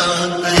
Sunday.